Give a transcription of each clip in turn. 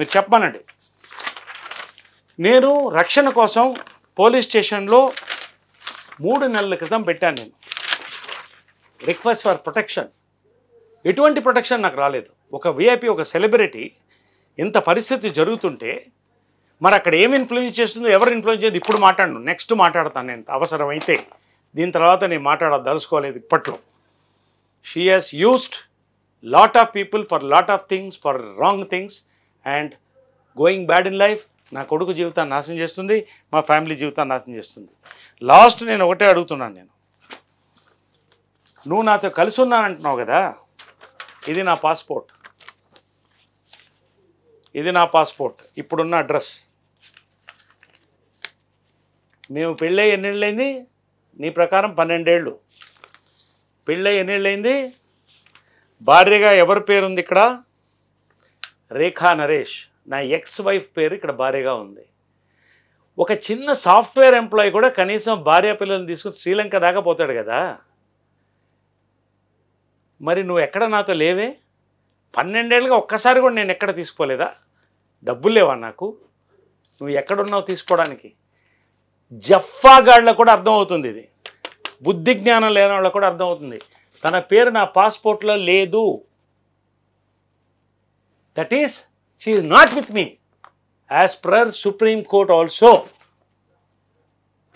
మీరు చెప్పమనండి నేను రక్షణ కోసం పోలీస్ స్టేషన్లో మూడు నెలల క్రితం పెట్టాను నేను. Request for protection. ఎటువంటి ప్రొటెక్షన్ నాకు రాలేదు. ఒక విఐపి ఒక సెలబ్రిటీ ఇంత పరిస్థితి జరుగుతుంటే మరి అక్కడ ఏం ఇన్ఫ్లుయెన్స్ చేస్తుందో ఎవరు ఇన్ఫ్లుయెన్స్ చేయదు ఇప్పుడు మాట్లాడను. నెక్స్ట్ మాట్లాడతాను నేను. అవసరమైతే దీని తర్వాత నేను మాట్లాడదలుచుకోలేదు ఇప్పట్లో. She has used lot of people for lot of things for wrong things and going bad in life నా కొడుకు జీవితాన్ని నాశనం చేస్తుంది మా ఫ్యామిలీ జీవితాన్ని నాశనం చేస్తుంది. లాస్ట్ నేను ఒకటే అడుగుతున్నాను నేను. నువ్వు నాతో కలిసి ఉన్నానంటున్నావు కదా ఇది నా పాస్పోర్ట్. ఇది నా పాస్పోర్ట్. ఇప్పుడున్న అడ్రస్. మేము పెళ్ళై ఎన్నేళ్ళైంది? నీ ప్రకారం పన్నెండేళ్ళు. పెళ్ళై ఎన్నేళ్ళైంది? భార్యగా ఎవరి పేరుంది ఇక్కడ? రేఖా నరేష్ నా ఎక్స్ వైఫ్ పేరు ఇక్కడ భార్యగా ఉంది. ఒక చిన్న సాఫ్ట్వేర్ ఎంప్లాయీ కూడా కనీసం భార్య పిల్లల్ని తీసుకుని శ్రీలంక దాకా పోతాడు కదా. మరి నువ్వు ఎక్కడ నాతో లేవే? పన్నెండేళ్ళుగా ఒక్కసారి కూడా నేను ఎక్కడ తీసుకోలేదా? డబ్బులు లేవా నాకు? నువ్వు ఎక్కడున్నావు తీసుకోవడానికి? జఫాగాళ్ళకు కూడా అర్థమవుతుంది ఇది. బుద్ధి జ్ఞానం లేని వాళ్ళకు కూడా అర్థమవుతుంది. తన పేరు నా పాస్పోర్ట్లో లేదు. That is she not with me as per supreme court also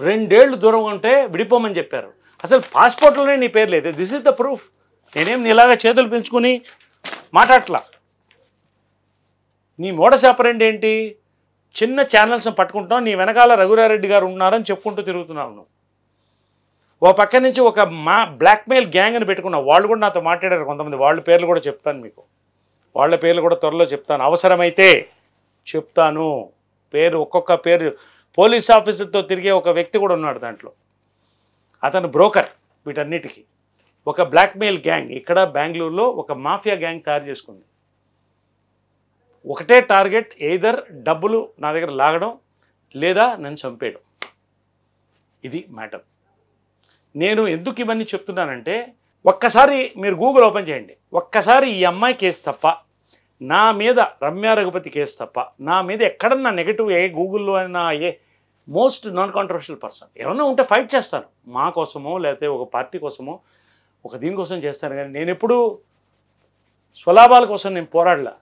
రెండేళ్ళు దూరం ఉంటే విడిపోమని చెప్పారు. అసలు పాస్పోర్ట్లోనే నీ పేరు లేదు. దిస్ ఇస్ ద ప్రూఫ్ నేనేం నీలాగా చేతులు పెంచుకుని మాట్లాడట్లా. నీ మోడ సెపరెంట్ ఏంటి? చిన్న ఛానల్స్ని పట్టుకుంటాం నీ వెనకాల రఘురారెడ్డి గారు ఉన్నారని చెప్పుకుంటూ తిరుగుతున్నావు నువ్వు. ఓ పక్క నుంచి ఒక మా బ్లాక్మెయిల్ గ్యాంగ్ అని పెట్టుకున్నావు వాళ్ళు కూడా నాతో మాట్లాడారు కొంతమంది. వాళ్ళ పేర్లు కూడా చెప్తాను మీకు. వాళ్ళ పేర్లు కూడా త్వరలో చెప్తాను. అవసరమైతే చెప్తాను. పేరు ఒక్కొక్క పేరు. పోలీస్ ఆఫీసర్తో తిరిగే ఒక వ్యక్తి కూడా ఉన్నాడు దాంట్లో. అతను బ్రోకర్ వీటన్నిటికీ. ఒక బ్లాక్మెయిల్ గ్యాంగ్. ఇక్కడ బెంగళూరులో ఒక మాఫియా గ్యాంగ్ తయారు చేసుకుంది. ఒకటే టార్గెట్ ఏదర్ డబ్బులు నా దగ్గర లాగడం లేదా నన్ను చంపేయడం. ఇది మ్యాటర్. నేను ఎందుకు ఇవన్నీ చెప్తున్నానంటే ఒక్కసారి మీరు గూగుల్ ఓపెన్ చేయండి. ఒక్కసారి ఈ అమ్మాయి కేసు తప్ప నా మీద రమ్య రఘుపతి కేసు తప్ప నా మీద ఎక్కడన్నా నెగిటివ్ ఏ గూగుల్లో అయినా a most non controversial person ఏమన్నా ఉంటే ఫైట్ చేస్తాను మా కోసమో లేకపోతే ఒక పార్టీ కోసమో ఒక దీనికోసం చేస్తాను కానీ నేను ఎప్పుడు స్వలాభాల కోసం నేను పోరాడలా.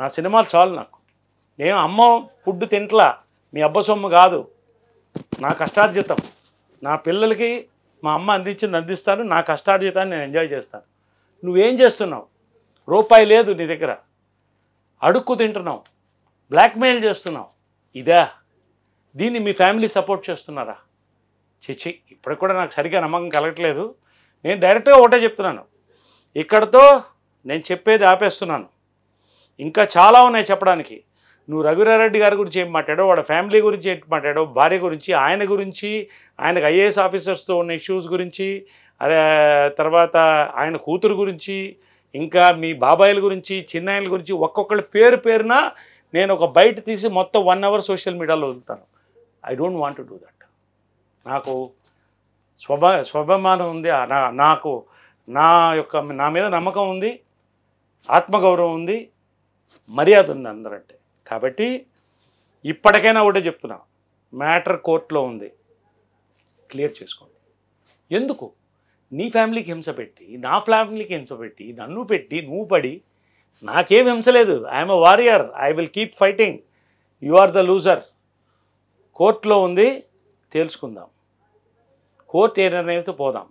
నా సినిమాలు చాలు నాకు. నేను అమ్మ ఫుడ్ తింట్లా. మీ అబ్బ సొమ్ము కాదు. నా కష్టార్జితం. నా పిల్లలకి మా అమ్మ అందించింది అందిస్తాను. నా కష్టార్జితాన్ని నేను ఎంజాయ్ చేస్తాను. నువ్వేం చేస్తున్నావు? రూపాయి లేదు నీ దగ్గర. అడుక్కు తింటున్నావు బ్లాక్మెయిల్ చేస్తున్నావు ఇదా? దీన్ని మీ ఫ్యామిలీ సపోర్ట్ చేస్తున్నారా? చిచి ఇప్పటికి కూడా నాకు సరిగ్గా నమ్మకం కలగట్లేదు. నేను డైరెక్ట్గా ఒకటే చెప్తున్నాను. ఇక్కడతో నేను చెప్పేది ఆపేస్తున్నాను. ఇంకా చాలా ఉన్నాయి చెప్పడానికి. నువ్వు రఘురారెడ్డి గారి గురించి ఏం మాట్లాడో వాళ్ళ ఫ్యామిలీ గురించి ఏం మాట్లాడో భార్య గురించి ఆయన గురించి ఆయనకు ఐఏఎస్ ఆఫీసర్స్తో ఉన్న ఇష్యూస్ గురించి అదే తర్వాత ఆయన కూతురు గురించి ఇంకా మీ బాబాయిల గురించి చిన్నాయల గురించి ఒక్కొక్కళ్ళ పేరు పేరున నేను ఒక బయట తీసి మొత్తం వన్ అవర్ సోషల్ మీడియాలో వదులుతాను. I don't want do that నాకు స్వభా స్వభమానం ఉంది. ఆ నా నాకు నా యొక్క నా మీద నమ్మకం ఉంది. ఆత్మగౌరవం ఉంది. మర్యాద ఉంది అందరంటే. కాబట్టి ఇప్పటికైనా ఒకటే చెప్తున్నా. మ్యాటర్ కోర్టులో ఉంది. క్లియర్ చేసుకోండి. ఎందుకు? నీ ఫ్యామిలీకి హింస పెట్టి నా ఫ్యామిలీకి హింస పెట్టి నన్ను పెట్టి నువ్వు పడి నాకేం హింస లేదు. I'm a warrior I will keep fighting you are the loser కోర్టులో ఉంది తేల్చుకుందాం. కోర్టు ఏ నిర్ణయంతో పోదాం.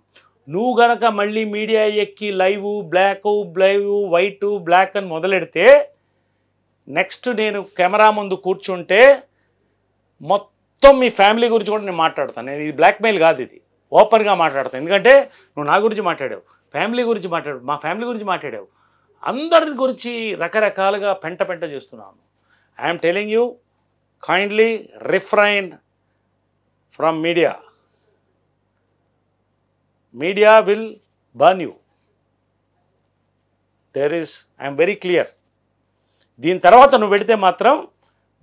నువ్వు గనక మళ్ళీ మీడియా ఎక్కి లైవ్ బ్లాక్ బ్లైవ్ వైట్ బ్లాక్ అని మొదలెడితే నెక్స్ట్ నేను కెమెరా ముందు కూర్చుంటే మొత్తం మీ ఫ్యామిలీ గురించి కూడా నేను మాట్లాడతాను. నేను ఇది బ్లాక్మెయిల్ కాదు ఇది. ఓపెన్గా మాట్లాడతాను ఎందుకంటే నువ్వు నా గురించి మాట్లాడావు ఫ్యామిలీ గురించి మాట్లాడు మా ఫ్యామిలీ గురించి మాట్లాడావు. అందరి గురించి రకరకాలుగా పెంట పెంట చేస్తున్నాను. I'm telling you kindly refrain from media media will burn you there is I'm very clear దీని తర్వాత నువ్వు పెడితే మాత్రం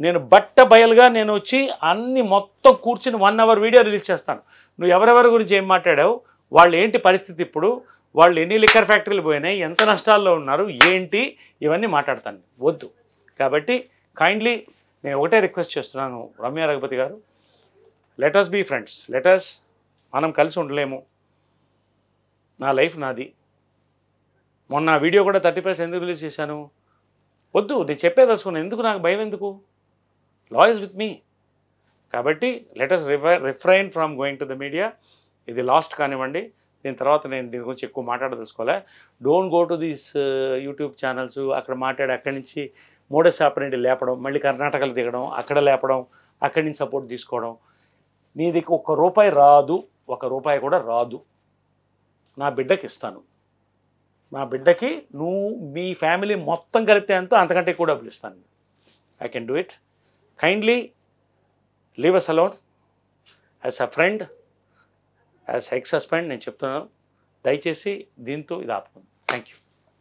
నేను బట్ట బయలుగా నేను వచ్చి అన్ని మొత్తం కూర్చుని వన్ అవర్ వీడియో రిలీజ్ చేస్తాను. నువ్వు ఎవరెవరి గురించి ఏం మాట్లాడావు? వాళ్ళు ఏంటి పరిస్థితి ఇప్పుడు? వాళ్ళు ఎన్ని లిక్కర్ ఫ్యాక్టరీలు పోయినాయి? ఎంత నష్టాల్లో ఉన్నారు? ఏంటి? ఇవన్నీ మాట్లాడతాను. వద్దు. కాబట్టి కైండ్లీ నేను ఒకటే రిక్వెస్ట్ చేస్తున్నాను రమ్య రఘుపతి గారు. లెటర్స్ బీ ఫ్రెండ్స్ లెటర్స్ మనం కలిసి ఉండలేము. నా లైఫ్ నాది. మొన్న వీడియో కూడా థర్టీ ఫస్ట్ ఎందుకు రిలీజ్ చేశాను? వద్దు. నేను చెప్పేదలుచుకున్నాను ఎందుకు? నాకు భయం ఎందుకు? లాయర్స్ విత్ మీ కాబట్టి let us refrain from going to the media ఇది లాస్ట్ కానివ్వండి. దీని తర్వాత నేను దీని గురించి ఎక్కువ మాట్లాడదలుచుకోలే. Don't go to these YouTube channels అక్కడ మాట్లాడి అక్కడి నుంచి మోడస్ ఆపరేంటి లేపడం మళ్ళీ కర్ణాటకలో దిగడం అక్కడ లేపడం అక్కడి నుంచి సపోర్ట్ తీసుకోవడం. నీది ఒక్క రూపాయి రాదు. ఒక రూపాయి కూడా రాదు. నా బిడ్డకి ఇస్తాను. నా బిడ్డకి నువ్వు మీ ఫ్యామిలీ మొత్తం కలిపితే ఎంతో? అంతకంటే ఎక్కువ డబ్బులు ఇస్తాను. I can do it kindly leave us alone as a friend as ex husband నేను చెప్తున్నాను. దయచేసి దీంతో ఇది ఆపుకుంది థ్యాంక్ యూ